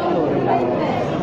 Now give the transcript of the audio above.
projektor.